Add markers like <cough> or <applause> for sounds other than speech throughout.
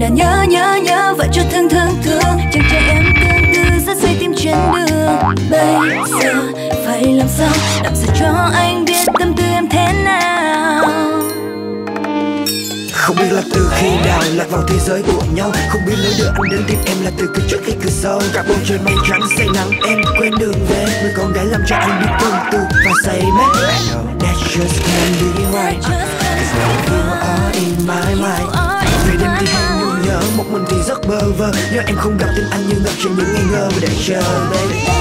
đã nhớ nhớ nhớ vậy cho thương thương thương. Chàng trai em tương tư, rất say tim trên đường bây giờ phải làm sao? Làm sao cho anh biết tâm tư em thế nào? Không biết là từ khi nào lạc vào thế giới của nhau. Không biết lối đưa anh đến tim em là từ cửa trước hay cửa sau Cả bầu trời mây trắng say nắng, em quên đường về. Người con gái làm cho anh biết tương tư và say mê. That just can't be right. Cause now you are in my mind mình thì rất bơ vơ, Nhớ em không gặp tin anh như ngập trên những nghi ngờ để chờ, baby.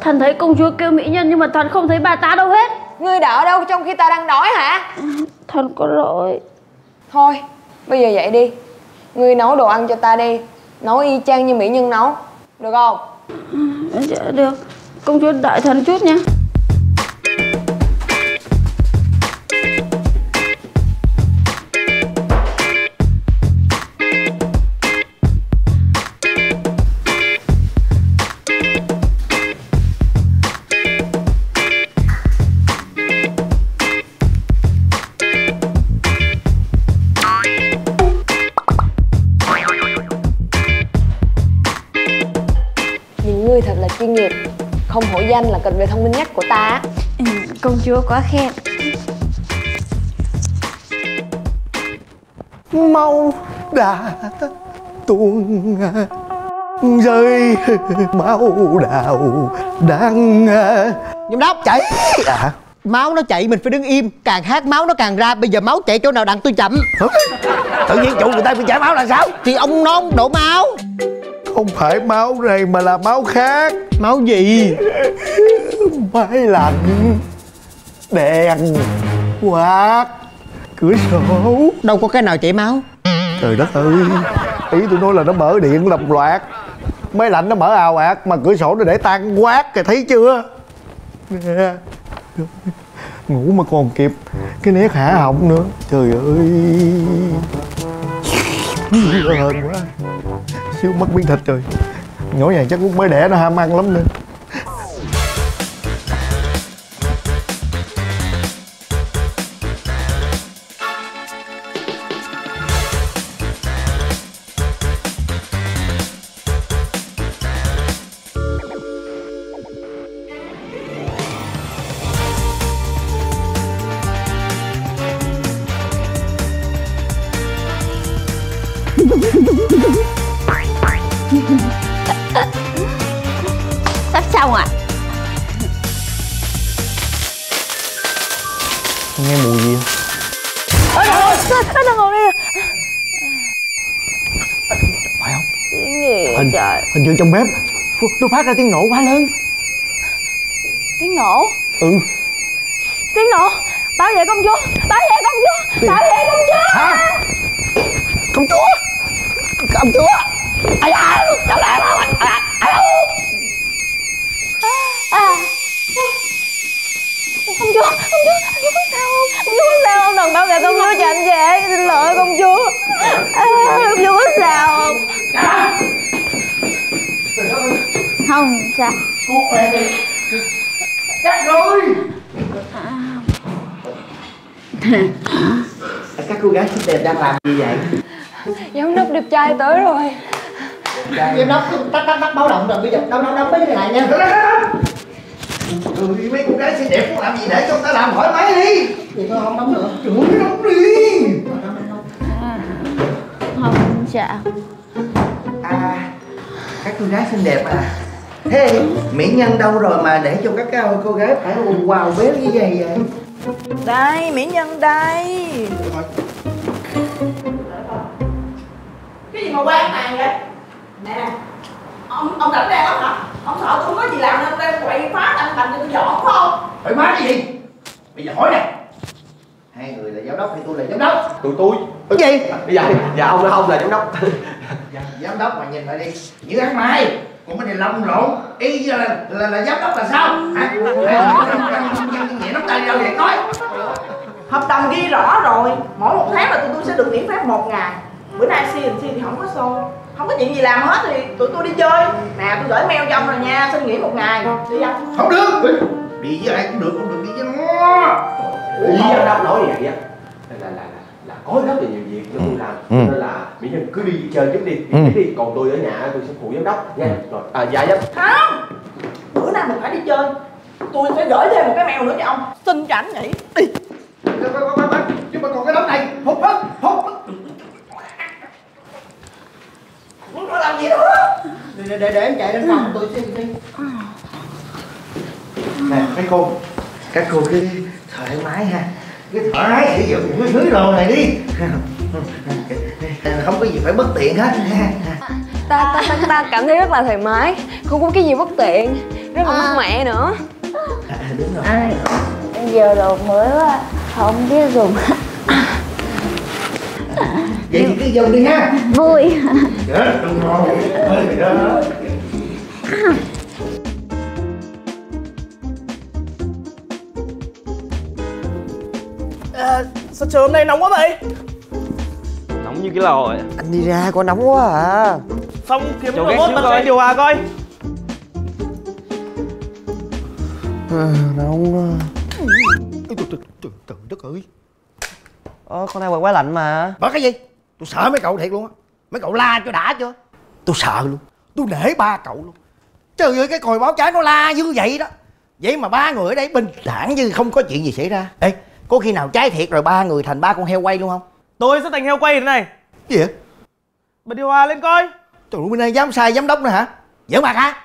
Thần thấy công chúa kêu mỹ nhân nhưng mà thần không thấy bà ta đâu hết. Ngươi đã ở đâu trong khi ta đang đói hả? Thần có lỗi. Thôi bây giờ dậy đi. Ngươi nấu đồ ăn cho ta đi. Nấu y chang như Mỹ Nhân nấu. Được không? Dạ được. Công chúa đợi thần chút nha danh là cận vệ thông minh nhất của ta. Á. ừ, Công chúa quá khen. Mau đã tuôn rơi máu đào đang Giám đốc chảy à, Máu nó chạy mình phải đứng im. Càng hát máu nó càng ra. Bây giờ máu chạy chỗ nào đặng tôi chậm. Tự nhiên chủ người ta bị chảy máu là sao? Thì ông non đổ máu không phải máu này mà là máu khác. Máu gì? <laughs> Máy lạnh. Đèn. Quạt. Cửa sổ. Đâu có cái nào chảy máu. Trời đất ơi. Ý tôi nói là nó mở điện lập loạt. Máy lạnh nó mở ào ạt mà cửa sổ nó để tan quát kìa thấy chưa? Nè. <laughs> ngủ mà còn kịp. Cái nét hả họng nữa. Trời ơi. Hên quá xíu mất miếng thịt rồi. Nhỏ nhàng chắc cũng mới đẻ nó ham ăn lắm nữa. Nghe mùi gì? Nó đang ngồi đây phải không? Tiếng gì hình trời. hình như trong bếp. Nó phát ra tiếng nổ quá lớn. Tiếng nổ? Ừ. Tiếng nổ? Bảo vệ công chúa Bảo vệ công chúa Bảo vệ công chúa. Hả? Công chúa? Công chúa? Ai da cháu lại mà ai ai à. Chúa Công chúa Công chúa có sao không? Chúa có sao không? Thần bảo vệ công chúa cho anh về Xin lỗi công chúa. À, Công chúa có sao không? Không sao? Chết rồi. <laughs> Các cô gái xinh đẹp đang làm gì vậy? Giám đốc đẹp trai tới rồi. Giám đốc tắt tắt tắt báo động rồi bây giờ. Đâu đâu đâu mấy cái này nha Ừ, mấy cô gái xinh đẹp cũng làm gì để cho người ta làm thoải mái đi. Vậy thôi không đóng nữa. Trời ơi, đóng đi. Không chào À, các cô gái xinh đẹp à. Thế mỹ nhân đâu rồi mà để cho các cô gái phải ù vào bếp như vậy vậy? Đây, mỹ nhân đây. Cái gì mà quan tàn vậy? Nè ông ông rảnh rang lắm hả ông sợ tôi không có gì làm nên đang quậy phá anh thành cho tôi dọn phải không? Thoải mái cái gì? Bây giờ hỏi nè. Hai người là giám đốc hay tôi là giám đốc. Tụi tôi. Cái gì? Dạ dạ ông là ông là giám đốc. Dạ, giám đốc mà nhìn lại đi. Như ăn mày. Còn cái này lầm lộn. Y như là, là, là giám đốc là sao? Hả? Nhẹ nắm tay đâu vậy nói hợp đồng ghi rõ rồi. Mỗi một tháng là tụi tôi sẽ được miễn phép một ngày bữa nay CNC thì không có show không có chuyện gì làm hết thì tụi tôi đi chơi nè tôi gửi mail cho ông rồi nha xin nghỉ một ngày đi không không được đi với ai cũng được không được đi với nó ý giám đốc nói vậy á là là là là có rất là nhiều việc cho tôi làm Ừ. nên là mỹ nhân cứ đi chơi trước đi đi, đi còn tôi ở nhà tôi sẽ phụ giám đốc nha rồi à dạ giám không bữa nay mình phải đi chơi tôi sẽ gửi thêm một cái mail nữa cho ông xin cho ảnh nghỉ đi nhưng mà còn cái đống này hút hết hút không có làm gì nữa để để để em chạy lên phòng tôi xin đi. Nè mấy cô. Các cô cứ thoải mái ha. Cứ thoải mái sử dụng những thứ đồ này đi. <laughs> Không có gì phải bất tiện hết. Ta ta ta, ta cảm thấy rất là thoải mái. Không có cái gì bất tiện. Rất là mát mẻ nữa. Đúng rồi. Ai? Giờ đồ mới quá Không biết dùng vậy thì cứ dùng đi ha. Vui. Chết, đó. à, Sao trời hôm nay nóng quá vậy? Nóng như cái lò vậy Anh đi ra có nóng quá à. Xong kiếm Cho robot bật lên điều hòa coi. Nóng Ôi, trời, trời, trời, đất ơi. Ờ con đang bật quá lạnh mà. Bớt cái gì tôi sợ mấy cậu thiệt luôn á. Mấy cậu la cho đã chưa? Tôi sợ luôn. Tôi nể ba cậu luôn. Trời ơi cái còi báo cháy nó la như vậy đó. Vậy mà ba người ở đây bình thản như không có chuyện gì xảy ra. Ê có khi nào cháy thiệt rồi ba người thành ba con heo quay luôn không? Tôi sẽ thành heo quay thế này. Gì vậy? Bật điều hòa lên coi. Trời ơi bên đây dám sai giám đốc nữa hả? Giỡn mặt hả?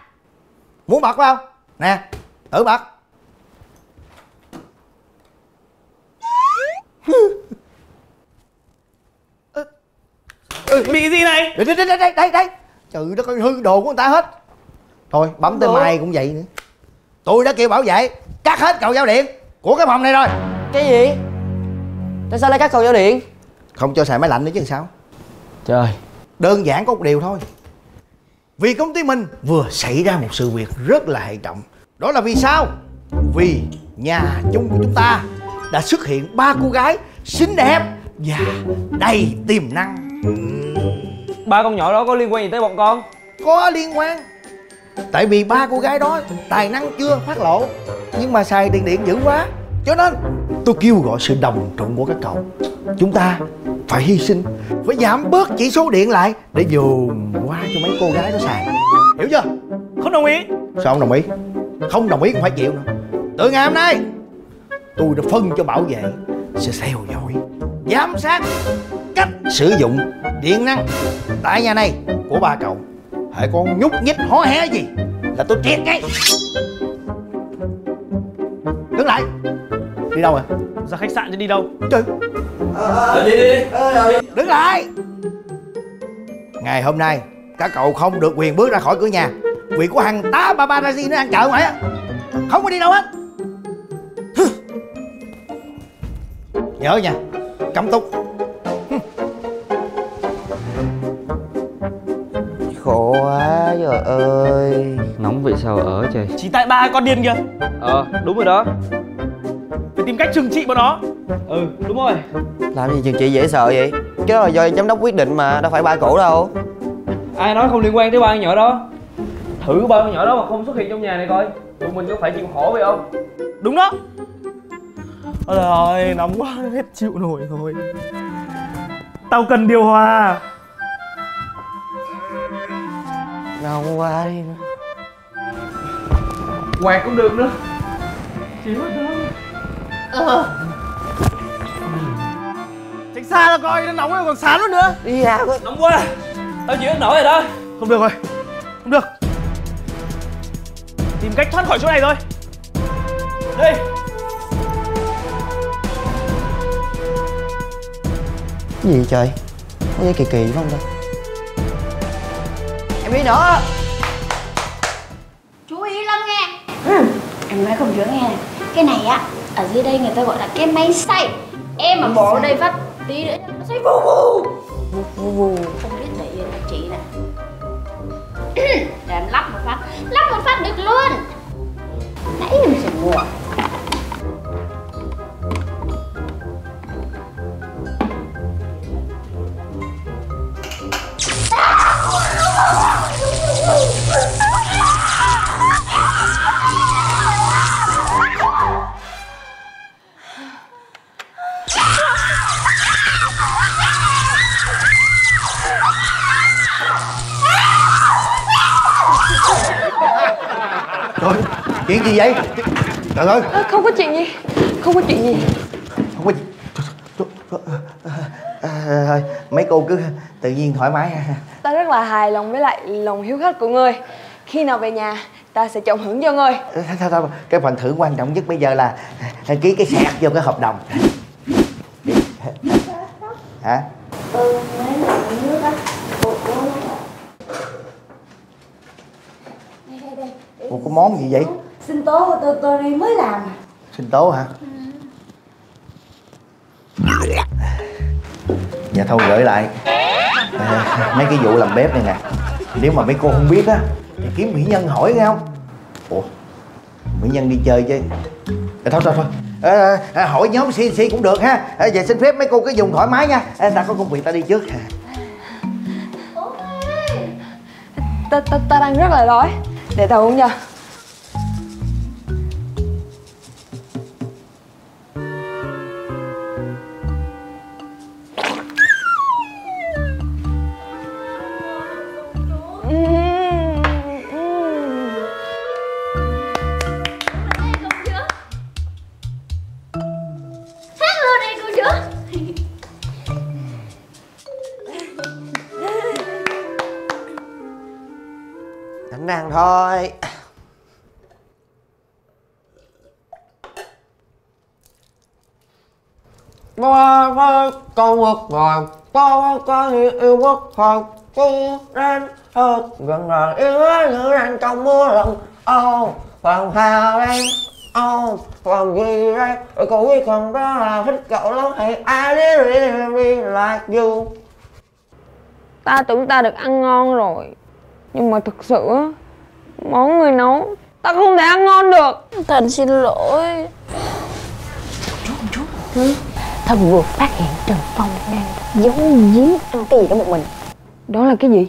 Muốn bật phải không? Nè thử bật Bị gì này? Đây đây đây đây đây. Đây trời đất ơi hư đồ của người ta hết. Thôi bấm tới mai cũng vậy nữa. Tôi đã kêu bảo vệ cắt hết cầu giao điện của cái phòng này rồi. Cái gì? Tại sao lại cắt cầu giao điện? Không cho xài máy lạnh nữa chứ sao? Trời. Đơn giản có một điều thôi. Vì công ty mình vừa xảy ra một sự việc rất là hệ trọng. Đó là vì sao? Vì nhà chung của chúng ta đã xuất hiện ba cô gái xinh đẹp và đầy tiềm năng ba con nhỏ đó có liên quan gì tới bọn con? Có liên quan. Tại vì ba cô gái đó tài năng chưa phát lộ nhưng mà xài tiền điện dữ quá. Cho nên tôi kêu gọi sự đồng thuận của các cậu. Chúng ta phải hy sinh phải giảm bớt chỉ số điện lại để dồn qua cho mấy cô gái đó xài. Hiểu chưa? Không đồng ý. Sao không đồng ý? Không đồng ý cũng phải chịu. Nữa từ ngày hôm nay tôi đã phân cho bảo vệ sẽ theo dõi giám sát cách sử dụng điện năng. Tại nhà này của ba cậu hãy con nhúc nhích hó hé gì là tôi triệt ngay. Đứng lại. Đi đâu rồi Ra khách sạn chứ đi đâu? Trời. Đi đi đi. Đứng lại. Ngày hôm nay các cậu không được quyền bước ra khỏi cửa nhà. Vì có hàng tá ba ba ra gì nó ăn chợ ngoài á. Không có đi đâu hết. Nhớ nha. Cấm túc Khổ quá trời ơi. Nóng vậy sao ở trời? Chỉ tại ba con điên kìa. Ờ đúng rồi đó. Phải tìm cách trừng trị bọn nó. Ừ đúng rồi. Làm gì chừng chị dễ sợ vậy? Cái đó là do giám đốc quyết định mà Đâu phải ba cổ đâu. Ai nói không liên quan tới ba con nhỏ đó? Thử ba con nhỏ đó mà không xuất hiện trong nhà này coi. Tụi mình có phải chịu khổ vậy không? Đúng đó. Ôi trời ơi, nóng quá, hết chịu nổi rồi. Tao cần điều hòa Ngon quá đi quạt cũng được nữa. Chỉ có đó Tránh xa ra coi, nó nóng rồi còn sán luôn nữa. Đi ra coi nóng quá. Tao chịu không nổi rồi đó. Không được rồi. Không được. Tìm cách thoát khỏi chỗ này thôi. Đi. Cái gì trời? Có gì kỳ kỳ phải không ta Đi nữa. Chú ý lắm nghe. Ừ. Em nói không chữa nghe. Này Cái này á Ở dưới đây người ta gọi là cái máy xay. Em mà bỏ ở đây phát Tí nữa nó xay vù vù. Vù vù vù. Không biết để yên chị nè. <clears throat> Để em lắp một phát. Lắp một phát được luôn. Nãy em sẽ mua chuyện gì vậy? Trời ơi. À, không có chuyện gì. Không có chuyện gì. Không có gì. À, thôi mấy cô cứ tự nhiên thoải mái ta rất là hài lòng với lại lòng hiếu khách của ngươi. Khi nào về nhà ta sẽ trọng hưởng cho ngươi. Thôi, thôi, cái phần thưởng quan trọng nhất bây giờ là ký cái sẹt vô cái hợp đồng. Hả? Ừ, nước. Ủa, có món gì vậy Sinh tố tôi tôi đi mới làm sinh tố hả? Dạ thôi gửi lại. À, mấy cái vụ làm bếp này nè. Nếu mà mấy cô không biết á thì kiếm mỹ nhân hỏi nghe không? Ủa mỹ nhân đi chơi chứ. À, thôi thôi thôi. À, à, hỏi nhóm CNC cũng được ha. À, vậy xin phép mấy cô cứ dùng thoải mái nha. À, ta có công việc ta đi trước. Ta, ta, ta đang rất là đói. Để tao uống cho rồi. Qua với câu ngược ngồi Qua qua yêu quốc học Cô đến hơn Gần rồi yêu nữ đàn trong mưa lần Ô Hoàng hà đây Ô hoàng gì đây Rồi cậu ấy còn đó là thích cậu lắm Hay đi đi đi like you ta tưởng ta được ăn ngon rồi, nhưng mà thực sự món người nấu. Ta không thể ăn ngon được. Thần xin lỗi. Thần vừa phát hiện Trần Phong đang giấu giếm ăn cái gì đó một mình. Đó là cái gì?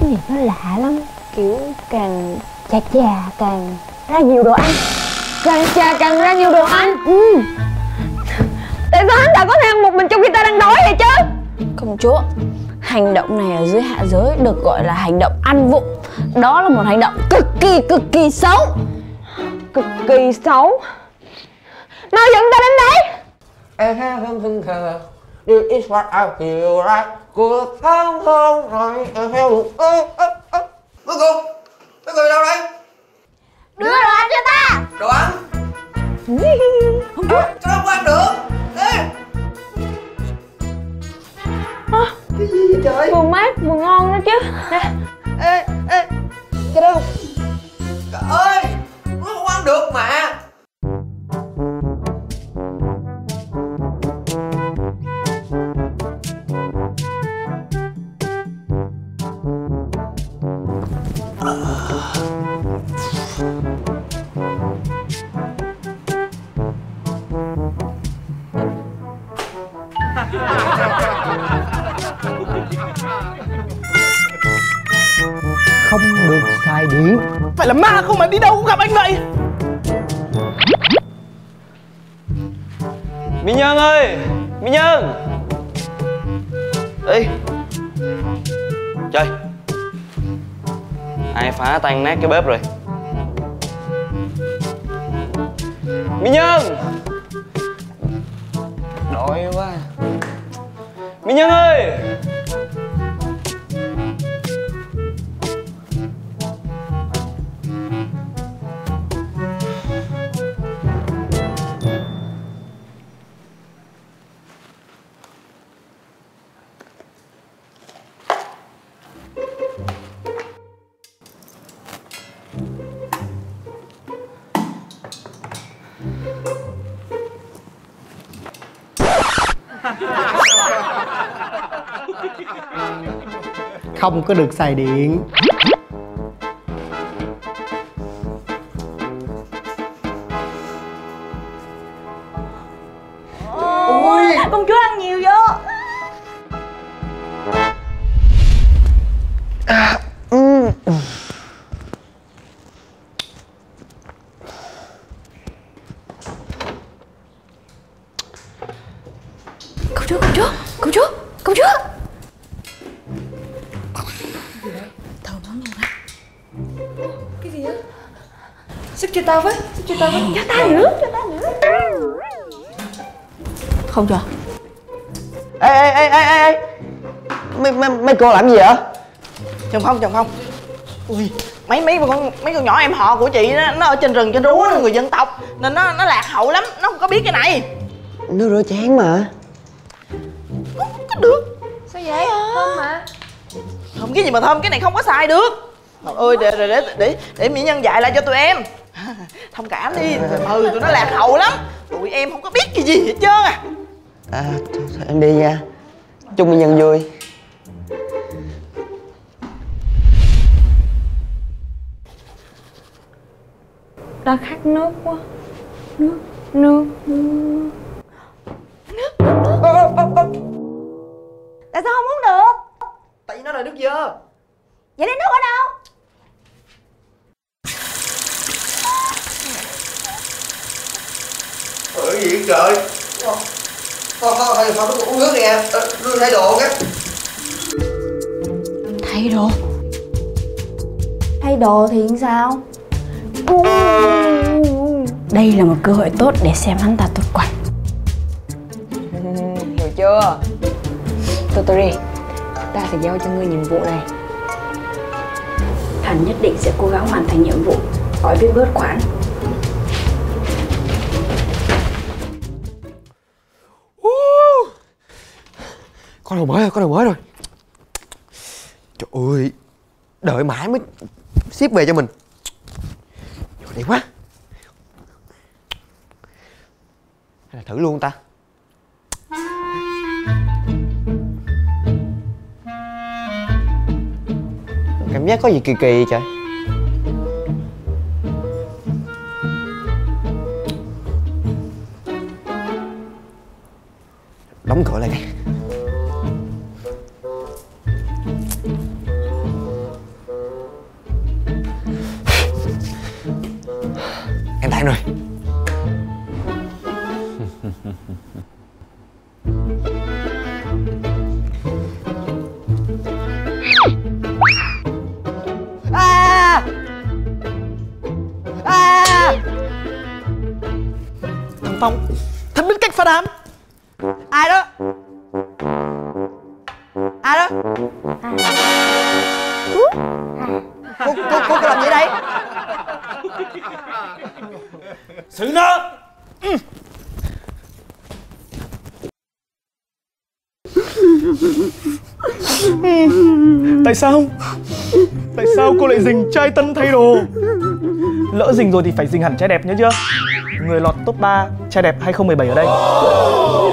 Cái gì nó lạ lắm. Kiểu càng già già càng ra nhiều đồ ăn. Càng trà càng ra nhiều đồ ăn. Ừ. tại sao hắn ta có thể ăn một mình trong khi ta đang đói vậy chứ? Công chúa Hành động này ở dưới hạ giới được gọi là hành động ăn vụng Đó là một hành động cực kỳ cực kỳ xấu. Cực kỳ xấu? Nó dẫn ta đến đấy. This is what I feel like cô Mấy cô đâu đây Đưa đồ ăn cho ta. Đồ ăn? Không được Sao không ăn được. Ê. Cái gì vậy trời? Vừa mát vừa ngon đó chứ. Nè. Ê ê Cái đâu Trời ơi Nó không ăn được mà. Phải là ma không mà đi đâu cũng gặp anh vậy. Minh nhân ơi, Minh nhân đi chơi ai phá tan nát cái bếp rồi? Minh nhân đói quá. Minh nhân ơi. Không có được xài điện. Ôi. Công chúa ăn nhiều vô. Công chúa, công chúa, công chúa, công chúa tao với, cho tao với. Cho tao nữa, cho tao nữa. Không cho. Ê ê ê ê ê mấy mấy mấy cô làm gì vậy? Chồng không chồng không. Ui mấy mấy con mấy con nhỏ em họ của chị nó, nó ở trên rừng trên rú nó người dân tộc. Nên nó nó lạc hậu lắm nó không có biết cái này. Nó rửa chén mà. Có được. Sao vậy? Thơm mà. Không cái gì mà thơm cái này không có xài được. Trời ơi để để để để, để mỹ nhân dạy lại cho tụi em thông cảm đi. Ừ tụi nó lạc hậu lắm. Tụi em không có biết cái gì hết trơn à. À thôi, thôi, em đi nha. Chúc mỹ nhân vui. Tao khát nước quá. Nước, nước, nước đồ thì sao? Đây là một cơ hội tốt để xem hắn ta tốt quạch Hiểu chưa? Totori Ta sẽ giao cho ngươi nhiệm vụ này. Hắn nhất định sẽ cố gắng hoàn thành nhiệm vụ Gói biết bớt khoản Có đồ mới rồi, có đồ mới rồi. Trời ơi Đợi mãi mới ship về cho mình. Trời đẹp quá. Hay là thử luôn ta. Cảm giác có gì kỳ kỳ trời? Đóng cửa lại đi trai tân thay đồ. Lỡ dình rồi thì phải dình hẳn trai đẹp nhớ chưa? Người lọt top 3 trai đẹp 2017 ở đây.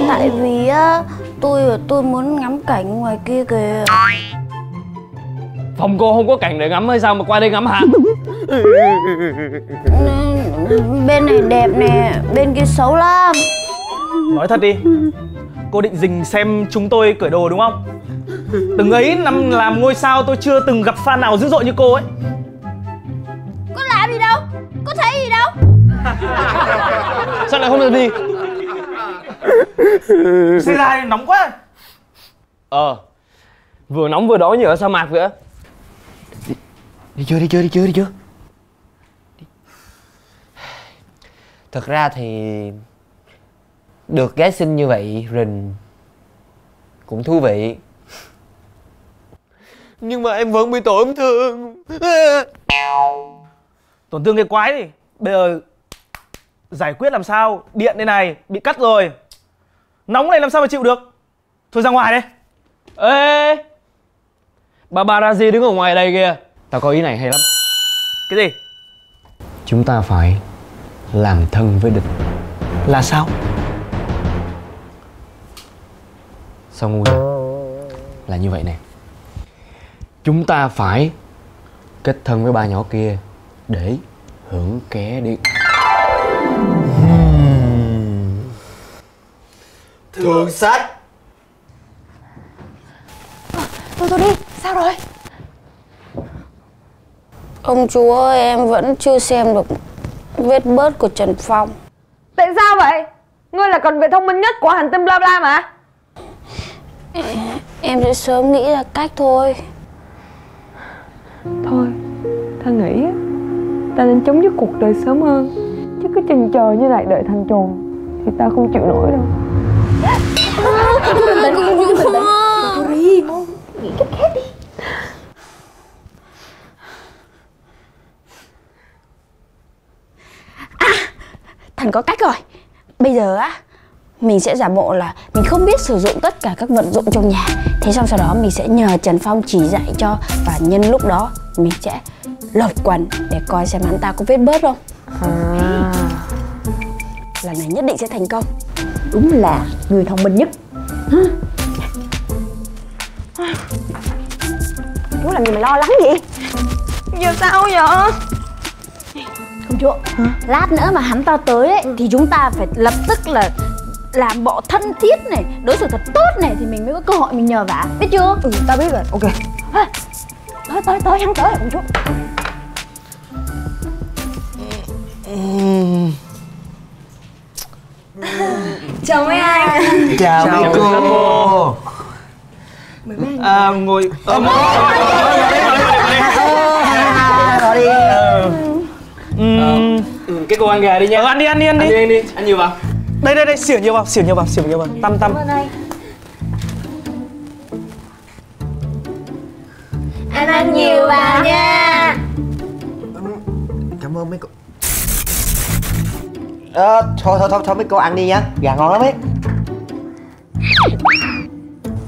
Tại vì á Tôi tôi muốn ngắm cảnh ngoài kia kìa. Phòng cô không có cảnh để ngắm hay sao mà qua đây ngắm hả? Bên này đẹp nè Bên kia xấu lắm. Nói thật đi Cô định dình xem chúng tôi cởi đồ đúng không? Từng ấy năm làm ngôi sao tôi chưa từng gặp fan nào dữ dội như cô ấy Có thấy gì đâu. <laughs> Sao lại không làm gì? Xe ra nóng quá. Ờ Vừa nóng vừa đói như ở sa mạc vậy? Á Đi chưa đi chưa đi chưa đi chưa Thật ra thì Được gái xinh như vậy Rình Cũng thú vị. Nhưng mà em vẫn bị tổn thương <laughs> Tổn thương cái quái đi. Bây giờ giải quyết làm sao? Điện đây này bị cắt rồi. Nóng này làm sao mà chịu được? Thôi ra ngoài đây Ê! Babarazi đứng ở ngoài đây kìa. Tao có ý này hay lắm. Cái gì? Chúng ta phải làm thân với địch. Là sao? Sao ngu vậy? Là như vậy nè. Chúng ta phải kết thân với ba nhỏ kia để hưởng ké điện Thường sách Thôi thôi đi, sao rồi? Ông chúa ơi, em vẫn chưa xem được vết bớt của Trần Phong. Tại sao vậy? Ngươi là con người thông minh nhất của hành tinh bla bla mà. Em sẽ sớm nghĩ ra cách thôi. Thôi, ta nên chấm dứt cuộc đời sớm hơn. Chứ cứ chần chờ như này đợi thành chồn Thì ta không chịu nổi đâu. Bình tĩnh, bình tĩnh nghĩ cách khác đi À, Thành có cách rồi. Bây giờ á mình sẽ giả bộ là mình không biết sử dụng tất cả các vật dụng trong nhà. Thế xong sau đó mình sẽ nhờ Trần Phong chỉ dạy cho Và nhân lúc đó mình sẽ lột quần để coi xem hắn ta có vết bớt không. À, Lần này nhất định sẽ thành công. Đúng là người thông minh nhất. Chú làm gì mà lo lắng vậy? Giờ sao vậy? Không chúa Lát nữa mà hắn ta tới ấy Thì chúng ta phải lập tức là làm bộ thân thiết này đối xử thật tốt này thì mình mới có cơ hội mình nhờ vả. Biết chưa? Ừ, ta biết rồi, ok. À, tới tới tới hắn tới rồi chú Chào mấy anh. Chào, mấy cô. à, Ngồi ờ, ngồi, Rồi đi Ừm, ừ, Cái cô ăn gà đi nha. Ờ, ăn đi ăn đi ăn Ăn đi đi, ăn đi, ăn nhiều vào. Đây đây đây, xỉu nhiều vào, xỉu nhiều vào, xỉu nhiều vào. Tăm tăm. Anh ăn nhiều vào nha. Cảm ơn mấy cô Ờ, thôi thôi thôi thôi mấy cô ăn đi nha. Gà ngon lắm ấy.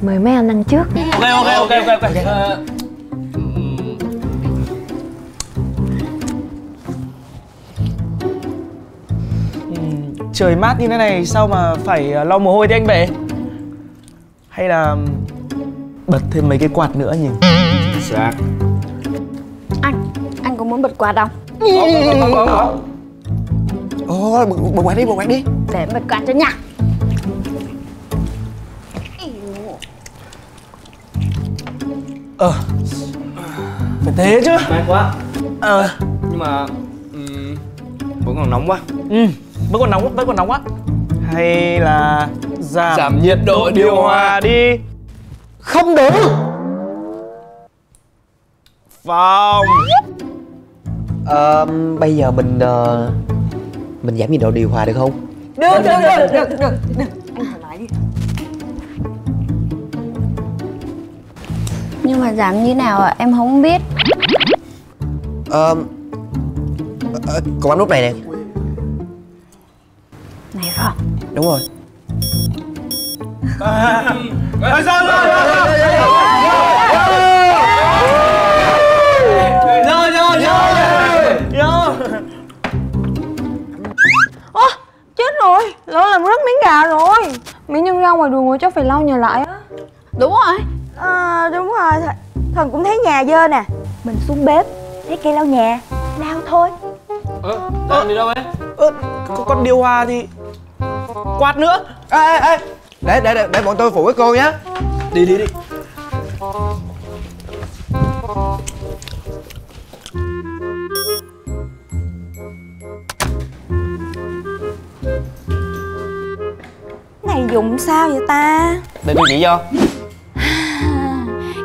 Mời mấy anh ăn trước. Ok ok ok ok, ok. Ờ, Ừm, Trời mát như thế này sao mà phải ờ, lau mồ hôi thế anh bệ Hay là bật thêm mấy cái quạt nữa nhỉ? Xác anh anh có muốn bật quạt không Ồ, bật, bật quạt đi, bật quạt đi. Để bật quạt cho nha Ờ. Phải thế chứ. Mát quá. Ờ. Nhưng mà ừm, Vẫn còn nóng quá. Ừ Vẫn còn nóng, vẫn còn nóng á. Hay là giảm, Giảm nhiệt độ điều hòa đi. Không được Phòng Ờ, bây giờ mình ờ, Mình giảm nhiệt độ điều hòa được không? Được, được, được, được, được, được Anh thoải mái đi nhưng mà giảm như nào ạ? Em không biết. Ờ, ờ, Cô bấm nút này nè. Này phải không? Đúng rồi Rồi rồi rồi Rồi rồi, lỡ làm rớt miếng gà rồi. Mỹ Nhân ra ngoài đường rồi chắc phải lau nhà lại á. Đúng rồi. À, đúng rồi, th thần cũng thấy nhà dơ nè. Mình xuống bếp, lấy cây lau nhà. Lau thôi. Ơ, đang đi đâu ấy? Ơ, có con điều hòa thì Quạt nữa. Ê, ê, ê. Để, để, để, để bọn tôi phụ với cô nhé Đi đi đi sao vậy ta? Để tôi chỉ cho <sighs>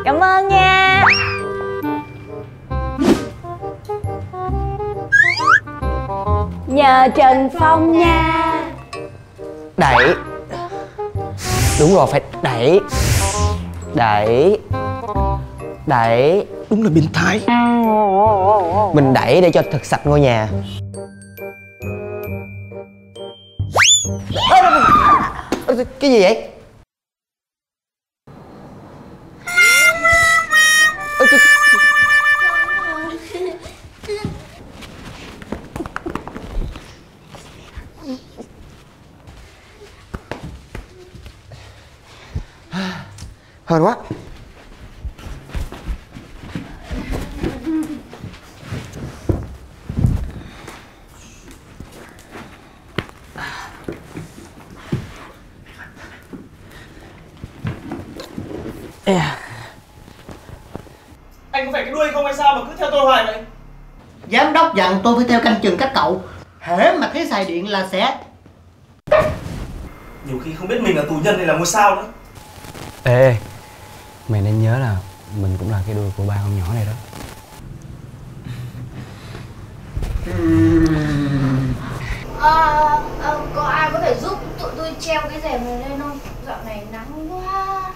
Cảm nha. Nhờ Trần Phong nha. Đẩy. Đúng rồi phải đẩy. Đẩy. Đẩy. Đúng là biến thái. Mình đẩy để cho thật sạch ngôi nhà cái gì vậy? Ơ, cái- <sighs> hên quá. Anh có phải cái đuôi không hay sao mà cứ theo tôi hoài vậy? Giám đốc dặn tôi phải theo canh chừng các cậu. Hễ mà thấy xài điện là sẽ Nhiều khi không biết mình là tù nhân hay là ngôi sao nữa. Ê. Mày nên nhớ là Mình cũng là cái đuôi của ba con nhỏ này đó. Ờ, ờ, có ai có thể giúp tụi tôi treo cái rèm này lên không? Dạo này nắng quá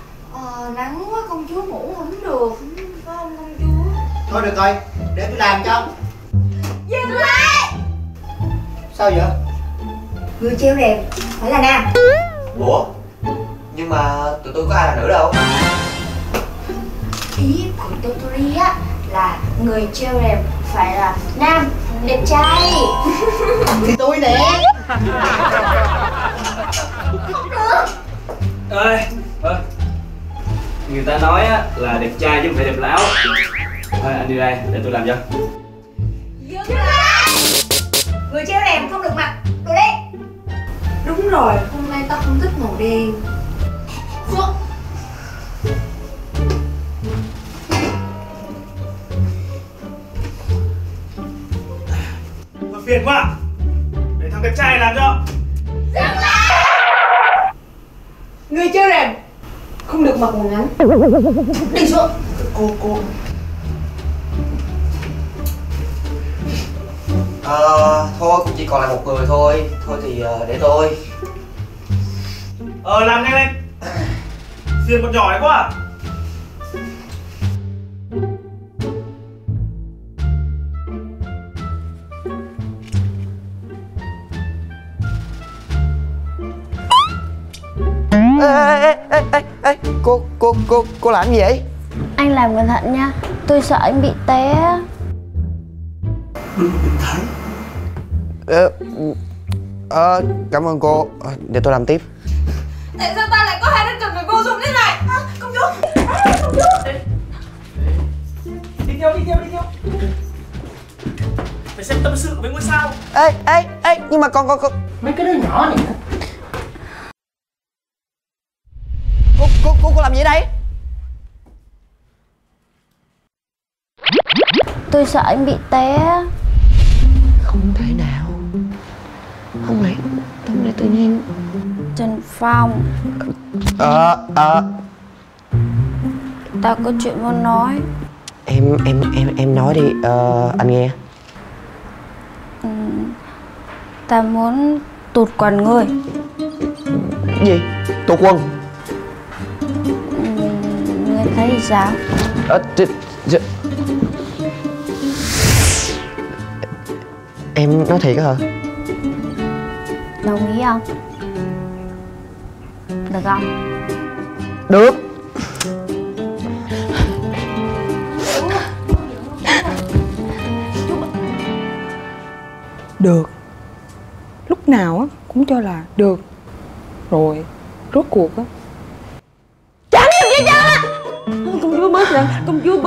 Ờ, nắng quá công chúa ngủ không được Phải không công chúa? Thôi được rồi, để tôi làm cho. Dừng lại! Sao vậy? Người treo rèm phải là nam. Ủa? Nhưng mà tụi tôi có ai là nữ đâu? Ý của Totori á là người treo rèm phải là nam, đẹp trai. Thì tôi nè. Ơi Ơi Người ta nói á, là đẹp trai chứ không phải đẹp lão Thôi anh đi đây để tôi làm cho. Dừng lại! Người treo rèm không được mặc. Đồ đen Đúng rồi, hôm nay tao không thích màu đen. Xuống Thôi phiền quá. Để thằng đẹp trai làm cho. Người treo rèm không được mặc quần ngắn Đi xuống Cô cô. Ờ thôi cũng chỉ còn lại một người thôi. Thôi thì ờ, để tôi. Ờ làm nhanh lên. Con nhỏ này quá. À. ê ê ê ê ê cô cô cô cô làm gì vậy? Anh làm cẩn thận nha. Tôi sợ anh bị té. Ờ ờ, cảm ơn cô. Ờ, để tôi làm tiếp. Tại sao ta lại có hai đứa cần phải vô dụng thế này? Công chúa. Đi theo đi theo đi theo. Phải xem tâm sự với ngôi sao. Ê ê ê nhưng mà con con con Mấy cái đứa nhỏ này Tôi sợ anh bị té. Không thể nào. Không lẽ không lẽ tự nhiên. Trần Phong. Ờ ờ Ta có chuyện muốn nói. Em em em em nói đi ờ anh nghe. Ta muốn tụt quần ngươi. Gì? Tô quân Ngươi thấy thì sao? Ờ em nói thiệt á hả? Đồng ý không? Được không? Được. Được. Lúc nào á cũng cho là được. Rồi Rốt cuộc á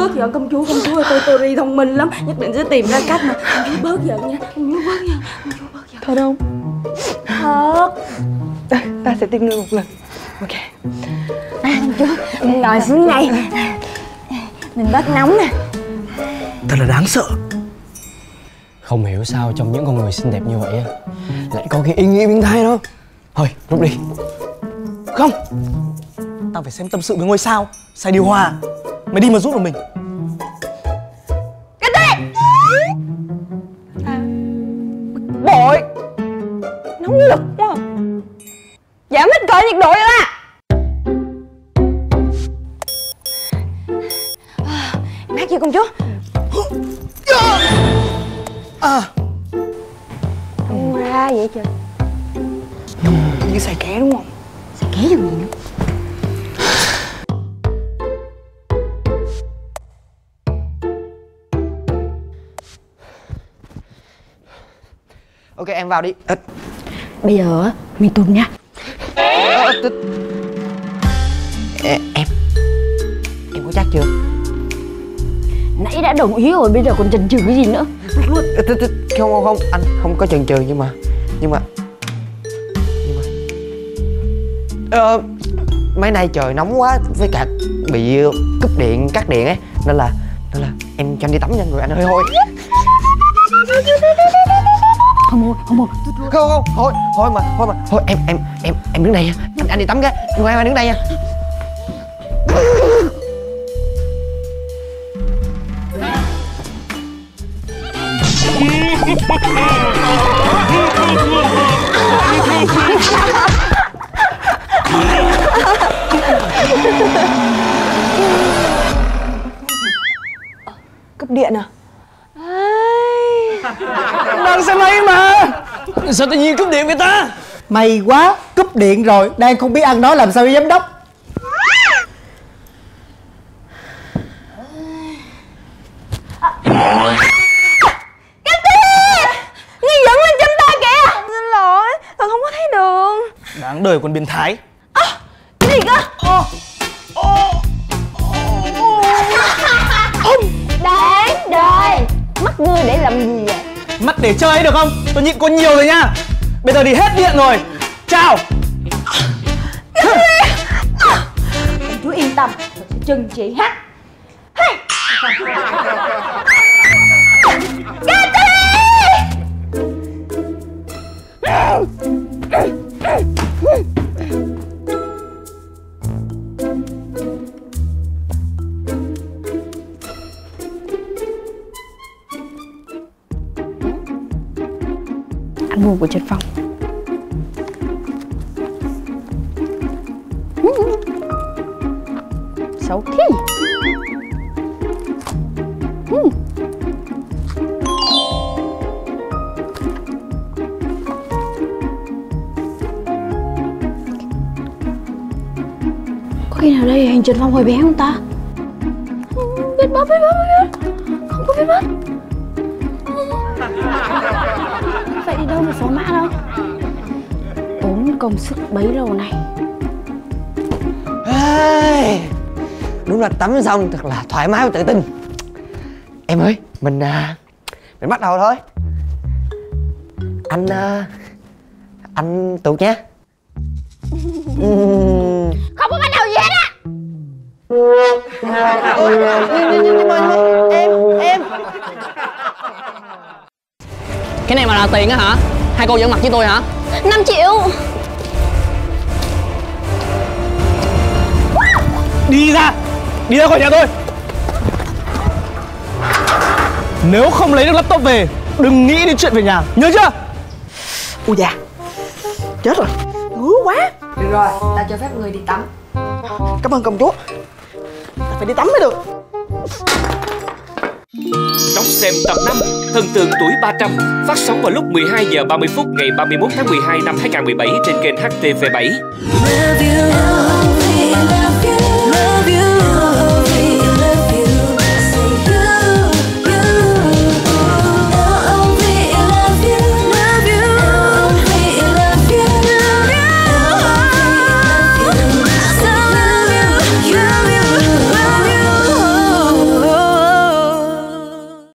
bớt giận Công chúa công chúa tôi tôi đi thông minh lắm Nhất định sẽ tìm ra cách mà. Công chúa bớt giận nha Công chúa bớt giận Công chúa bớt giận. Thật không? Thật. Ta, ta sẽ tìm ngươi một lần. Ok. À, Công chúa Ngồi xuống đây Mình bớt nóng nè. Thật là đáng sợ. Không hiểu sao trong những con người xinh đẹp như vậy á Lại có cái ý nghĩ biến thái đó. Thôi rút đi. Không. Tao phải xem tâm sự với ngôi sao Xài điều hòa Mày đi mà giúp được mình. Cái gì? Bội. Nóng lực quá Giảm ít cỡ nhiệt độ ra ra Em hát chưa công chúa À. Không ra vậy trời. Như xài ké đúng không? Sao ké làm gì nữa ok em vào đi. Ờ, Bây giờ á Mình tuần nha. Ờ, Ê, em. Em có chắc chưa? Nãy đã đồng ý rồi bây giờ còn chần chừ cái gì nữa? Không không không. Anh không có chần chừ nhưng mà nhưng mà nhưng mà. Ờ, mấy nay trời nóng quá với cả bị cúp điện cắt điện ấy. Nên là nên là em cho anh đi tắm nha người anh hơi hôi Không ôi, không ôi không không thôi thôi mà thôi mà. Thôi em em em em đứng đây nha. Anh, anh đi tắm cái. Ngoan ngoan đứng đây nha. Cấp điện à Đang xe máy mà. Sao tự nhiên cúp điện người ta? May quá Cúp điện rồi Đang không biết ăn nói làm sao với giám đốc Tôi nhịn con nhiều rồi nha Bây giờ thì hết điện rồi. Chào. Chú yên tâm. Tôi sẽ trừng trị hát Anh của Trần Phong. Xấu thế Có khi nào đây hình Trần Phong hồi bé không ta? Biết bớt, biết bớt, biết bớt Không có biết bớt đâu mà số mã đâu. Tốn công sức bấy lâu này Ê, đúng là tắm xong thật là thoải mái và tự tin. Em ơi mình à, mình bắt đầu thôi. Anh à, anh tuột nhé. <laughs> Không có bắt đầu gì hết á. Nhưng, nhưng, nhưng mà, nhưng mà em Cái này mà là tiền á hả? Hai cô giỡn mặt với tôi hả? 5 triệu. Đi ra. Đi ra khỏi nhà tôi. Nếu không lấy được laptop về Đừng nghĩ đến chuyện về nhà. Nhớ chưa? Ui da. Chết rồi. Ngứa quá. Được rồi, ta cho phép người đi tắm. Cảm ơn công chúa. Ta phải đi tắm mới được xem tập 5 Thần tượng tuổi 300 phát sóng vào lúc 12 giờ 30 phút ngày 31 tháng 12 năm 2017 trên kênh HTV7. Love you